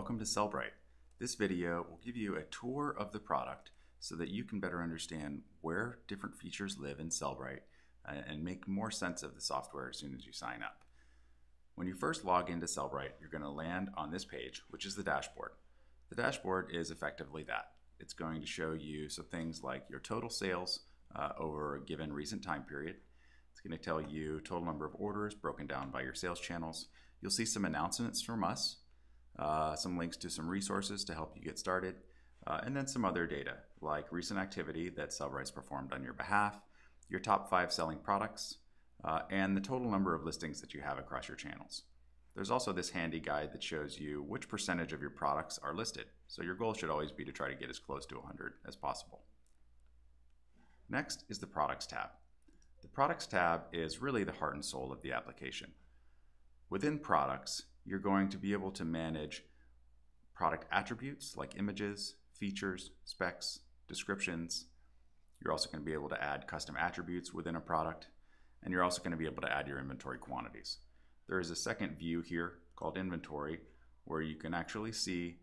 welcome to Sellbrite. This video will give you a tour of the product so that you can better understand where different features live in Sellbrite uh, and make more sense of the software as soon as you sign up. When you first log into Sellbrite, you're going to land on this page, which is the dashboard. The dashboard is effectively that. It's going to show you some things like your total sales uh, over a given recent time period. It's going to tell you total number of orders broken down by your sales channels. You'll see some announcements from us uh, some links to some resources to help you get started, uh, and then some other data like recent activity that Sellbrite's performed on your behalf, your top five selling products, uh, and the total number of listings that you have across your channels. There's also this handy guide that shows you which percentage of your products are listed. So your goal should always be to try to get as close to 100 as possible. Next is the Products tab. The Products tab is really the heart and soul of the application. Within Products, you're going to be able to manage product attributes like images, features, specs, descriptions. You're also going to be able to add custom attributes within a product, and you're also going to be able to add your inventory quantities. There is a second view here called inventory where you can actually see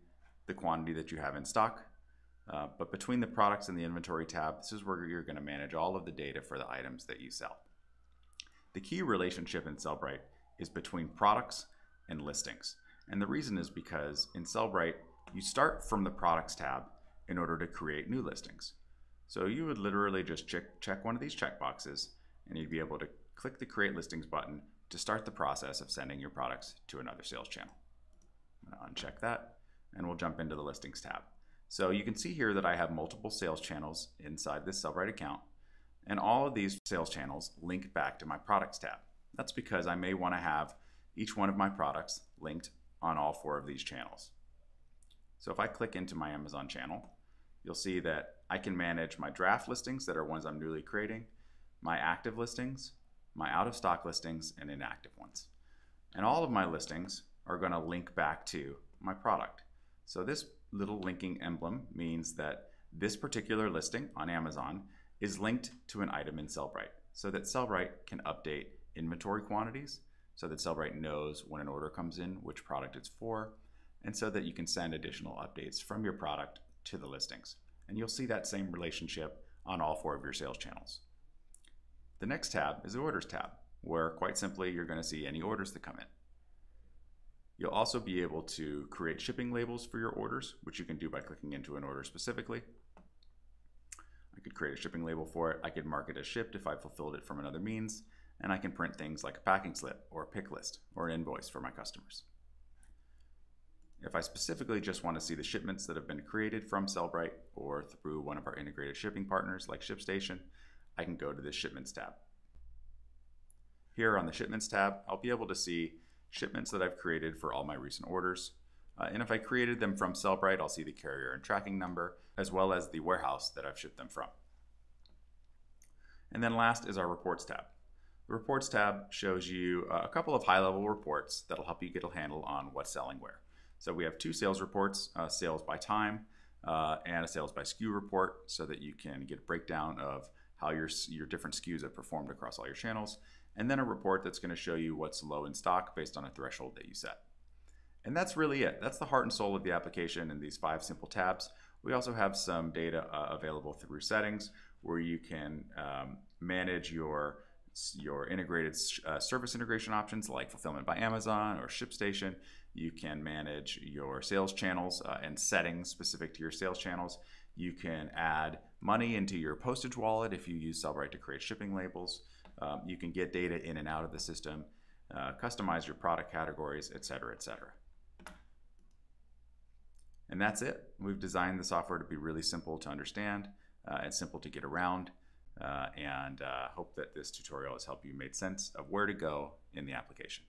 the quantity that you have in stock. Uh, but between the products and the inventory tab, this is where you're going to manage all of the data for the items that you sell. The key relationship in Sellbrite is between products and listings. And the reason is because in Sellbrite, you start from the products tab in order to create new listings. So you would literally just check, check one of these checkboxes and you'd be able to click the create listings button to start the process of sending your products to another sales channel. I'm gonna uncheck that and we'll jump into the listings tab. So you can see here that I have multiple sales channels inside this Sellbrite account and all of these sales channels link back to my products tab. That's because I may wanna have each one of my products linked on all four of these channels. So if I click into my Amazon channel, you'll see that I can manage my draft listings that are ones I'm newly creating, my active listings, my out of stock listings, and inactive ones. And all of my listings are going to link back to my product. So this little linking emblem means that this particular listing on Amazon is linked to an item in Sellbrite so that Sellbrite can update inventory quantities so that Sellbrite knows when an order comes in, which product it's for, and so that you can send additional updates from your product to the listings. And you'll see that same relationship on all four of your sales channels. The next tab is the Orders tab, where quite simply you're going to see any orders that come in. You'll also be able to create shipping labels for your orders, which you can do by clicking into an order specifically. I could create a shipping label for it. I could mark it as shipped if I fulfilled it from another means and I can print things like a packing slip or a pick list or an invoice for my customers. If I specifically just want to see the shipments that have been created from Sellbrite or through one of our integrated shipping partners like ShipStation, I can go to the Shipments tab. Here on the Shipments tab, I'll be able to see shipments that I've created for all my recent orders. Uh, and if I created them from Sellbrite, I'll see the carrier and tracking number, as well as the warehouse that I've shipped them from. And then last is our Reports tab. The Reports tab shows you uh, a couple of high-level reports that'll help you get a handle on what's selling where. So we have two sales reports, uh, sales by time uh, and a sales by SKU report so that you can get a breakdown of how your, your different SKUs have performed across all your channels. And then a report that's gonna show you what's low in stock based on a threshold that you set. And that's really it. That's the heart and soul of the application in these five simple tabs. We also have some data uh, available through settings where you can um, manage your your integrated uh, service integration options like fulfillment by Amazon or ShipStation. You can manage your sales channels uh, and settings specific to your sales channels. You can add money into your postage wallet if you use Sellbrite to create shipping labels. Um, you can get data in and out of the system, uh, customize your product categories, etc., etc. And that's it. We've designed the software to be really simple to understand uh, and simple to get around and uh, hope that this tutorial has helped you make sense of where to go in the application.